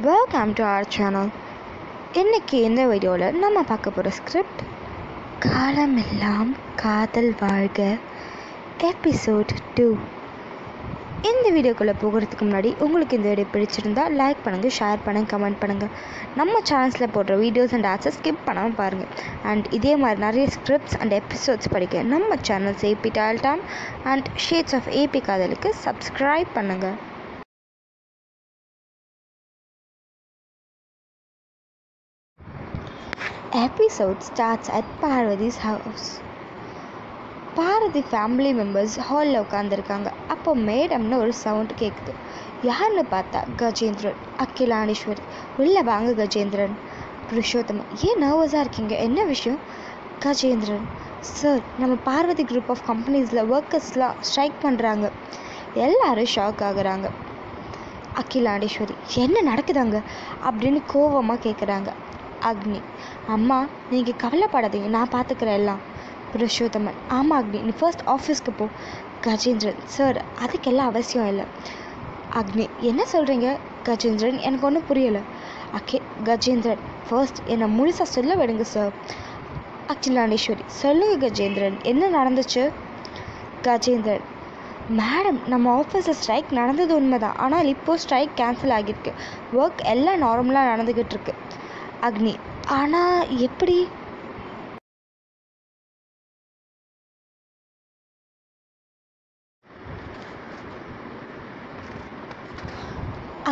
Welcome to our channel இன்னைக்கு இந்த வீடியோவில் நம்ம பார்க்க போகிற ஸ்கிரிப்ட் காலமெல்லாம் காதல் வாழ்க எபிசோட் டூ இந்த வீடியோக்குள்ளே போகிறதுக்கு முன்னாடி உங்களுக்கு இந்த வீடியோ பிடிச்சிருந்தா லைக் பண்ணுங்கள் ஷேர் பண்ணுங்கள் கமெண்ட் பண்ணுங்கள் நம்ம சேனல்ஸில் போடுற வீடியோஸ் அண்ட் ஆட்ஸை ஸ்கிப் பண்ணாமல் பாருங்கள் அண்ட் இதே மாதிரி நிறைய ஸ்கிரிப்ட்ஸ் அண்ட் எபிசோட்ஸ் படிக்க நம்ம சேனல்ஸ் ஏபி டால்டாம் அண்ட் ஷேட்ஸ் ஆஃப் ஏபி காதலுக்கு சப்ஸ்கிரைப் பண்ணுங்கள் episode starts at Parvathi's house Parvathi family members ஹாலில் உட்காந்துருக்காங்க அப்போ மேடம்னு ஒரு சவுண்ட் கேட்குது யாருன்னு பார்த்தா கஜேந்திரன் அகிலாண்டேஸ்வரி. உள்ளே வாங்க கஜேந்திரன். புருஷோத்தமன் ஏன் நர்வஸாக இருக்கீங்க? என்ன விஷயம்? கஜேந்திரன் சார் நம்ம பார்வதி குரூப் ஆஃப் கம்பெனிஸில் ஒர்க்கர்ஸ்லாம் ஸ்ட்ரைக் பண்ணுறாங்க எல்லாரும் ஷாக் ஆகுறாங்க. அகிலாண்டேஸ்வரி என்ன நடக்குதாங்க அப்படின்னு கோவமாக கேட்குறாங்க அக்னி. அம்மா நீங்கள் கவலைப்படாதீங்க நான் பார்த்துக்கிறேன் எல்லாம். புருஷோத்தமன் ஆமாம் அக்னி நீ ஃபர்ஸ்ட் ஆஃபீஸ்க்கு போ. கஜேந்திரன் சார் அதுக்கெல்லாம் அவசியம் இல்லை. அக்னி என்ன சொல்கிறீங்க கஜேந்திரன் எனக்கு ஒன்றும் புரியலை. அகே கஜேந்திரன் ஃபர்ஸ்ட் என்னை முழுசாக சொல்ல விடுங்க சார் அகிலாண்டேஸ்வரி சொல்லுங்க கஜேந்திரன் என்ன நடந்துச்சு? கஜேந்திரன் மேடம் நம்ம ஆஃபீஸில் ஸ்ட்ரைக் நடந்தது உண்மை தான் ஆனால் இப்போது ஸ்ட்ரைக் கேன்சல் ஆகியிருக்கு. ஒர்க் எல்லாம் நார்மலாக நடந்துக்கிட்டு இருக்கு. அக்னி. ஆனால் எப்படி?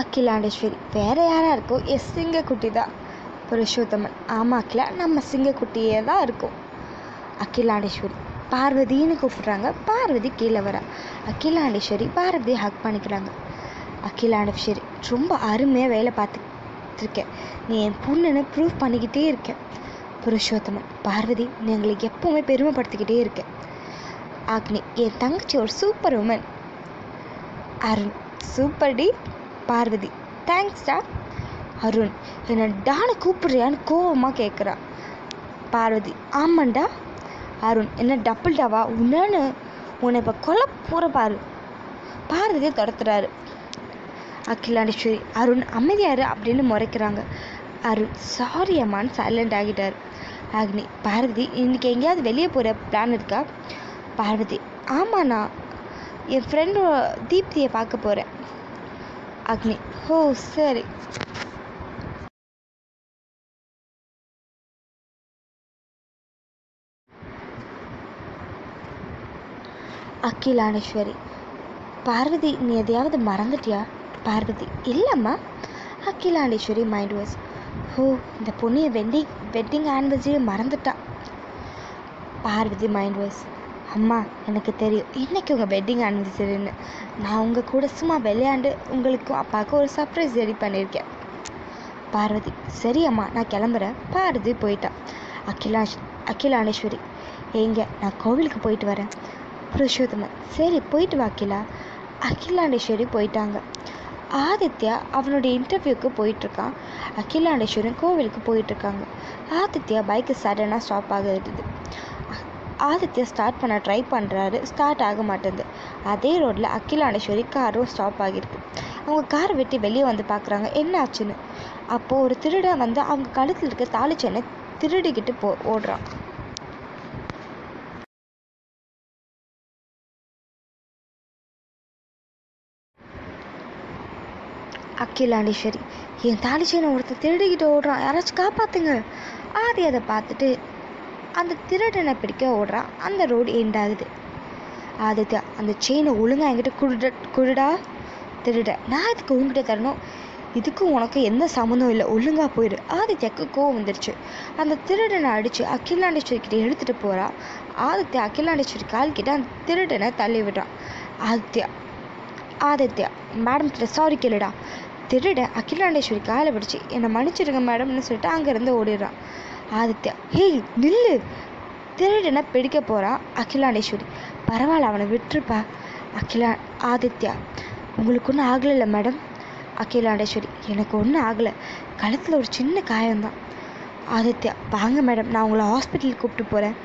அகிலாண்டேஸ்வரி வேற யாரா இருக்கோ? எஸ் சிங்கக்குட்டி தான். புருஷோத்தமன். ஆமா அகிலா நம்ம சிங்கக்குட்டியே தான் இருக்கும். அகிலாண்டேஸ்வரி பார்வதின்னு கூப்பிடுறாங்க. பார்வதி கீழே வரா. அகிலாண்டேஸ்வரி பார்வதி ஹக் பண்ணிக்கிறாங்க. அகிலாண்டேஸ்வரி ரொம்ப அருமையாக வேலை பார்த்து பார்த்துருக்கேன். நீ என் பொண்ணுன்னு ப்ரூவ் பண்ணிக்கிட்டே இருக்க. புருஷோத்தமன் பார்வதி நீ எங்களை எப்போவுமே பெருமைப்படுத்திக்கிட்டே இருக்க. ஆக்னி என் தங்கச்சி ஒரு சூப்பர் உமன் அருண் சூப்பர் டி. பார்வதி தேங்க்ஸ்டா அருண் என்னை டானை கூப்பிடுறியான்னு கோபமாக கேட்குறா பார்வதி ஆமாண்டா. அருண் என்ன டபுள் டாவா? உன்னன்னு உன்னை இப்போ கொலை போகிற பாரு. பார்வதியை துரத்துறாரு. அகிலாண்டேஸ்வரி அருண் அமைதியாரு அப்படின்னு முறைக்கிறாங்க. அருண் சாரி அம்மான்னு சைலண்ட் ஆகிட்டார். அக்னி பார்வதி இன்றைக்கி எங்கேயாவது வெளியே போகிற பிளான் இருக்கா? பார்வதி ஆமாண்ணா. என் ஃப்ரெண்டு தீப்தியை பார்க்க போகிறேன் அக்னி ஓ சரி. அகிலாண்டேஸ்வரி பார்வதி நீ எதையாவது மறந்துட்டியா? பார்வதி இல்லைம்மா. அகிலாண்டேஸ்வரி மைண்ட் வாஸ் ஓ இந்த பொண்ணு வெட்டிங் வெட்டிங் ஆனிவர்சரியை மறந்துட்டா. பார்வதி மைண்ட் வாஸ் அம்மா எனக்கு தெரியும். இன்றைக்கி உங்கள் வெட்டிங் ஆனிவர்சரின்னு நான் உங்கள் கூட சும்மா விளையாண்டு உங்களுக்கும் அப்பாவுக்கும் ஒரு சர்ப்ரைஸ் ரெடி பண்ணியிருக்கேன் பார்வதி சரி அம்மா நான் கிளம்புறேன். பார்வதி போயிட்டான் அகிலாஷ் அகிலாண்டேஸ்வரி எங்க நான் கோவிலுக்கு போயிட்டு வரேன். புருஷோத்தமன் சரி போயிட்டு வா அகிலா. அகிலாண்டேஸ்வரி போயிட்டாங்க. ஆதித்யா அவனுடைய இன்டர்வியூக்கு போயிட்டுருக்கான். அகிலாண்டேஸ்வரன் கோவிலுக்கு போயிட்டுருக்காங்க. ஆதித்யா பைக்கு சடனாக ஸ்டாப் ஆகிடுது ஆதித்யா ஸ்டார்ட் பண்ண ட்ரை பண்ணுறாரு ஸ்டார்ட் ஆக மாட்டேங்குது. அதே ரோட்டில் அகிலாண்டேஸ்வரி காரும் ஸ்டாப் ஆகியிருக்கு அவங்க காரை வெட்டி வெளியே வந்து பார்க்குறாங்க என்ன ஆச்சுன்னு? அப்போது ஒரு திருடன் வந்து அவங்க கழுத்தில் இருக்க தாலி திருடிக்கிட்டு போ ஓடுறான். அகிலாண்டேஸ்வரி என் தாலி செயினை ஒருத்தர் திருடிக்கிட்டு ஓடுறான். யாராச்சும் காப்பாற்றுங்க ஆதி அதை பார்த்துட்டு அந்த திருடனை பிடிக்க ஓடுறான் அந்த ரோடு எண்ட் ஆகுது. ஆதித்யா அந்த செயினை ஒழுங்காக என்கிட்ட குடுட குடுடா. திருட. நான் இதுக்கு உங்ககிட்ட தரணும். இதுக்கும் உனக்கு எந்த சம்மந்தம் இல்லை. ஒழுங்காக போயிடு. ஆதித்யாக்கு கோவம் வந்துடுச்சு அந்த திருடனை அடித்து அகிலாண்டேஸ்வரிக்கிட்ட எடுத்துகிட்டு போகிறா ஆதித்யா அகிலாண்டேஸ்வரி கால்கிட்ட அந்த திருடனை தள்ளி விடுறான் ஆதித்யா ஆதித்யா மேடம் கிட்ட சாரி கேளுடா. திருட அகிலாண்டேஸ்வரி காலை பிடிச்சி என்னை மன்னிச்சிருங்க மேடம்னு சொல்லிட்டு அங்கேருந்து ஓடிடுறான். ஆதித்யா ஹேய் நில்லு. திருடனை பிடிக்க போகிறான் அகிலாண்டேஸ்வரி. பரவாயில்ல அவனை விட்டுருப்பா. அகிலா ஆதித்யா உங்களுக்கு ஒன்றும் ஆகலைல்ல மேடம்? அகிலாண்டேஸ்வரி எனக்கு ஒன்றும் ஆகலை. கழுத்தில் ஒரு சின்ன காயம்தான். ஆதித்யா வாங்க மேடம் நான் உங்களை ஹாஸ்பிட்டலுக்கு கூப்பிட்டு போகிறேன்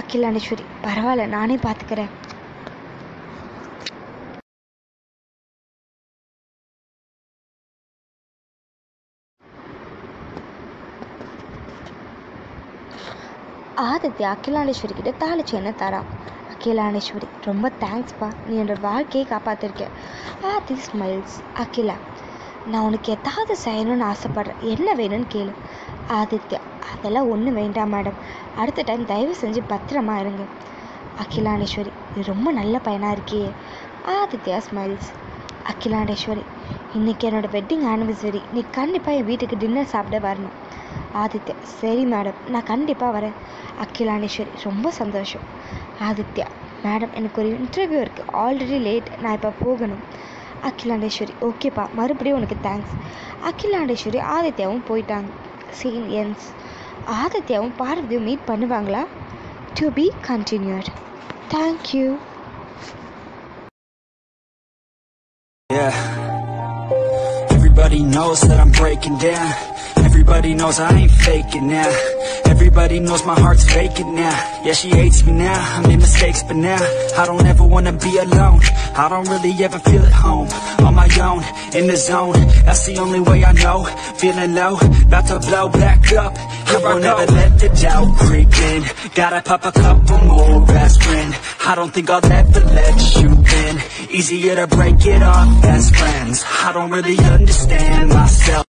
அகிலாண்டேஸ்வரி பரவாயில்ல நானே பார்த்துக்கிறேன். ஆதித்யா அகிலாண்டேஸ்வரி கிட்ட தாலி செயினை தரான். அகிலாண்டேஸ்வரி ரொம்ப தேங்க்ஸ்ப்பா நீ என்னோட வாழ்க்கையை காப்பாற்றிருக்க ஆதி ஸ்மைல்ஸ் அகிலா. நான் உனக்கு எதாவது செய்யணும்னு ஆசைப்பட்றேன். என்ன வேணும்னு கேளு. ஆதித்யா அதெல்லாம் ஒன்றும் வேண்டாம் மேடம் அடுத்த டைம் தயவு செஞ்சு பத்திரமா இருங்க. அகிலாண்டேஸ்வரி நீ ரொம்ப நல்ல பையனாக இருக்கியே. ஆதித்யா ஸ்மைல்ஸ் அகிலாண்டேஸ்வரி இன்றைக்கி என்னோட வெட்டிங் ஆனிவர்சரி நீ கண்டிப்பாக என் வீட்டுக்கு டின்னர் சாப்பிட வரணும். ஆதித்யா. சரி மேடம் நான் கண்டிப்பாக வரேன். அகிலாண்டேஸ்வரி ரொம்ப சந்தோஷம். ஆதித்யா மேடம் எனக்கு ஒரு இன்டர்வியூ இருக்குது ஆல்ரெடி லேட் நான் இப்போ போகணும். அகிலாண்டேஸ்வரி ஓகேப்பா மறுபடியும் உனக்கு தேங்க்ஸ் அகிலாண்டேஸ்வரி ஆதித்யாவும் போயிட்டாங்க. சீன் என்ஸ் ஆதித்யாவும் பார்வதியும் மீட் பண்ணுவாங்களா? To be continued thank you Yeah. Everybody knows that I'm breaking down. Everybody knows I ain't faking now. Everybody knows my heart's faking now. Yeah, she hates me now. I made mistakes, but now I don't ever wanna be alone. I don't really ever feel at home. On my own, in the zone. That's the only way I know. Feeling low, about to blow back up. Here I won't ever let the doubt creep in. Gotta pop a couple more aspirin. I don't think I'll ever let you in. Easier to break it off best friends. I don't really understand myself.